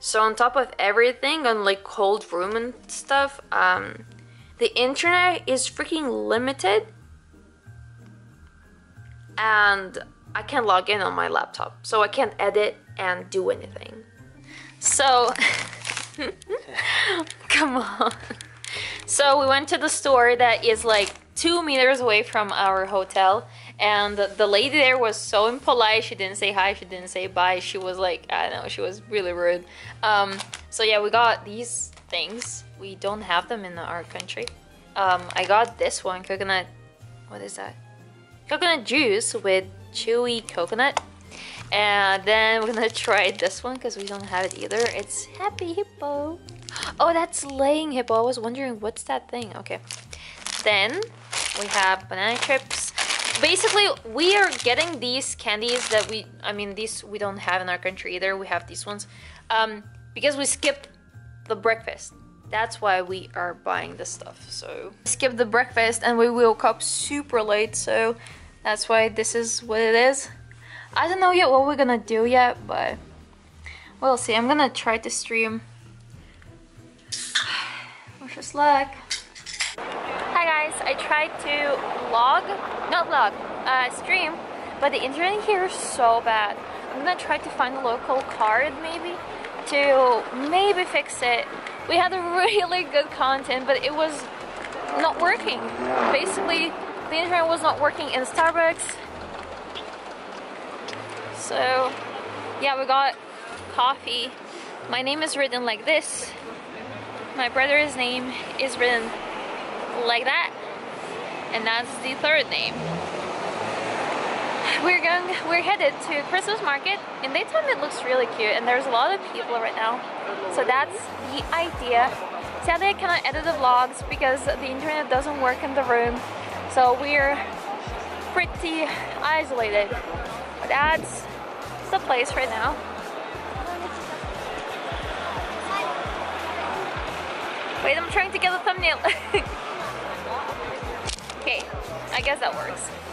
So on top of everything, on like cold room and stuff, um, the internet is freaking limited, and I can't log in on my laptop, so I can't edit and do anything. So, come on. So we went to the store that is like two meters away from our hotel, and the lady there was so impolite. She didn't say hi. She didn't say bye. She was like, I don't know. She was really rude. Um, so yeah, we got these things. We don't have them in our country. Um, I got this one, coconut. What is that? Coconut juice with chewy coconut. And then we're gonna try this one because we don't have it either. It's Happy Hippo. Oh, that's laying hippo. I was wondering what's that thing. Okay. Then we have banana chips. Basically, we are getting these candies that we, I mean, these we don't have in our country either. We have these ones um, because we skipped the breakfast. That's why we are buying this stuff. So skip the breakfast and we woke up super late. So that's why this is what it is. I don't know yet what we're gonna do yet, but we'll see. I'm gonna try to stream. Wish us luck. I tried to log, not log, uh, stream, but the internet here is so bad. I'm gonna try to find a local card maybe to maybe fix it. We had a really good content, but it was not working. Basically, the internet was not working in Starbucks so yeah, we got coffee. My name is written like this. My brother's name is written like that. And that's the third name. We're going we're headed to Christmas market. In daytime it looks really cute and there's a lot of people right now. So that's the idea. Sadly I cannot edit the vlogs because the internet doesn't work in the room. So we're pretty isolated. But that's the place right now. Wait, I'm trying to get a thumbnail. I guess that works.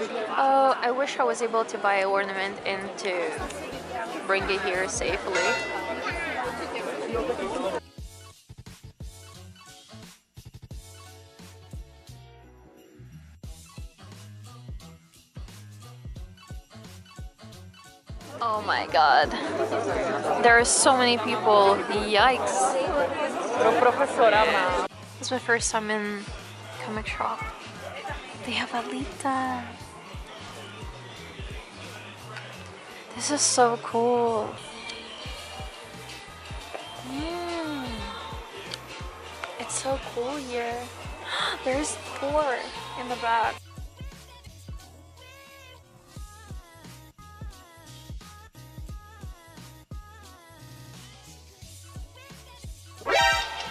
Oh, I wish I was able to buy an ornament and to bring it here safely. Oh my god. There are so many people. Yikes. It's my first time in comic shop. They have Alita. This is so cool. Mm. It's so cool here. There's four in the back.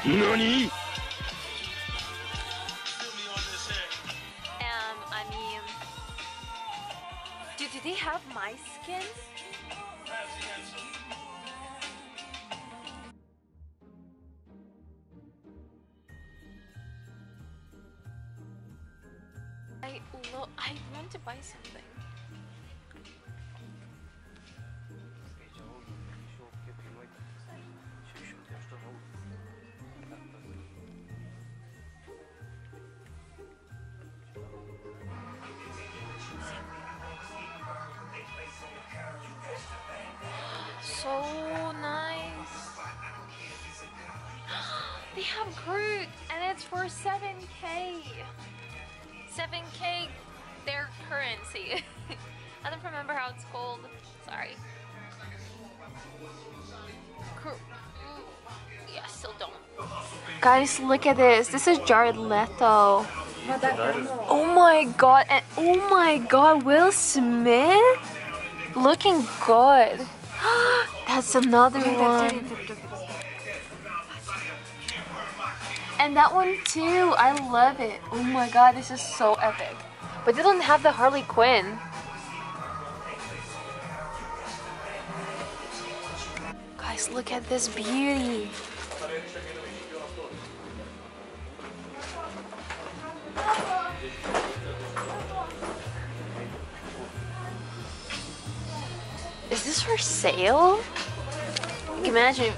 NANI? Um, I mean, do, do they have my skins? I lo I want to buy something. So nice. they have Groot and it's for 7k. 7k their currency. I don't remember how it's called. Sorry. Yeah, still don't. Guys, look at this. This is Jared Leto. Oh my god, and oh my god, Will Smith? Looking good. That's another one. And that one too, I love it. Oh my god, this is so epic. But they don't have the Harley Quinn. Guys, look at this beauty. Is this for sale? Imagine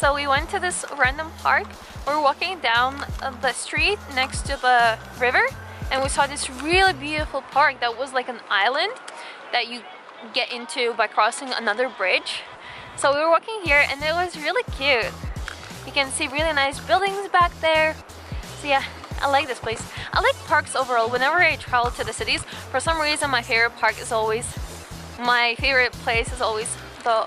So we went to this random park. We're walking down uh, the street next to the river and we saw this really beautiful park that was like an island that you get into by crossing another bridge. So we were walking here and it was really cute. You can see really nice buildings back there. So yeah, I like this place. I like parks overall. Whenever I travel to the cities, for some reason my favorite park is always, my favorite place is always the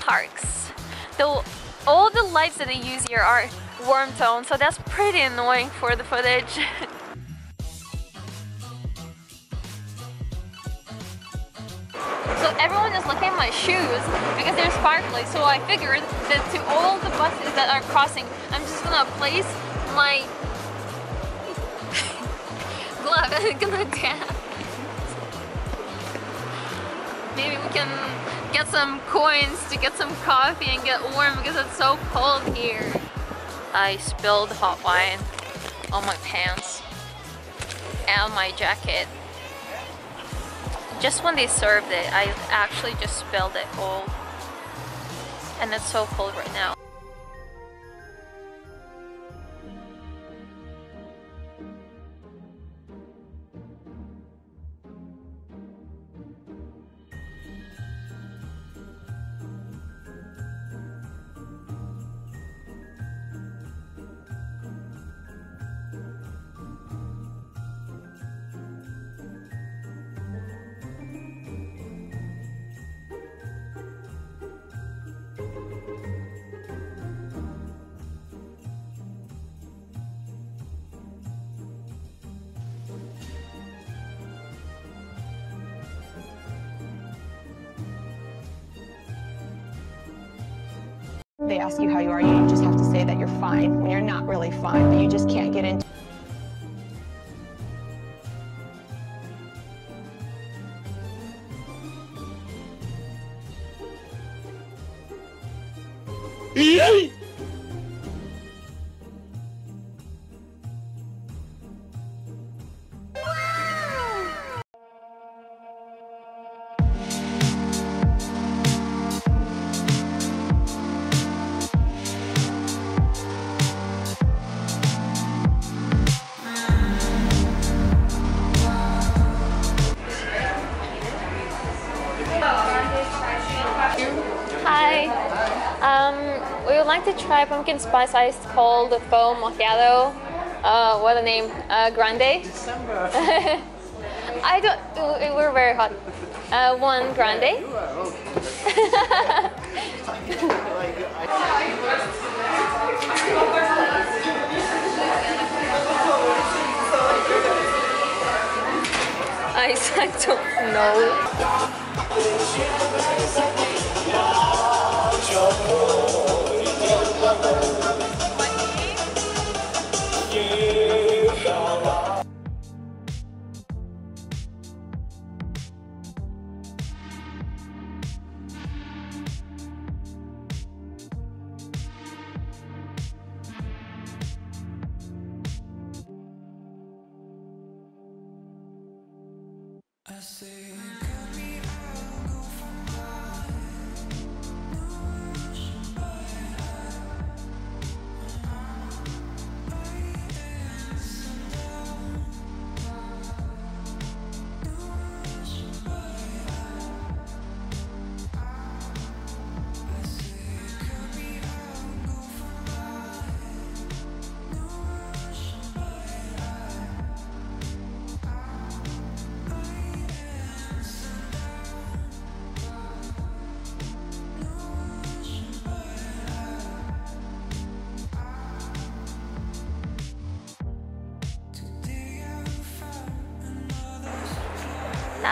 parks. So all the lights that they use here are warm tone, so that's pretty annoying for the footage. so everyone is looking at my shoes because they're sparkly, so I figured that to all the buses that are crossing, I'm just gonna place my glove and gonna tap. Maybe we can get some coins to get some coffee and get warm because it's so cold here. I spilled hot wine on my pants and my jacket. Just when they served it, I actually just spilled it all. And it's so cold right now. They ask you how you are, you just have to say that you're fine when you're not really fine, but you just can't get into to try pumpkin spice ice cold foam macchiato. Uh, what a name? Uh, grande. December. I don't. we- We're very hot. Uh, one grande. I, I don't know. I see.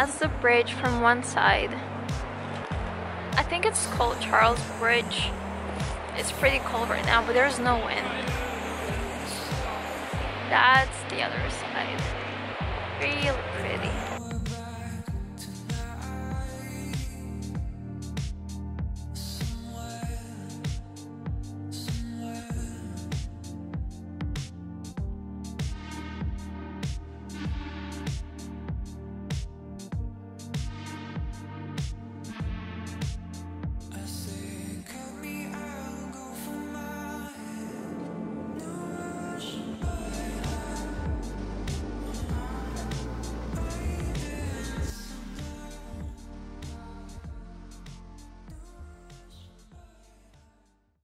That's the bridge from one side. I think it's called Charles Bridge. It's pretty cold right now, but there's no wind. That's the other side. Really pretty.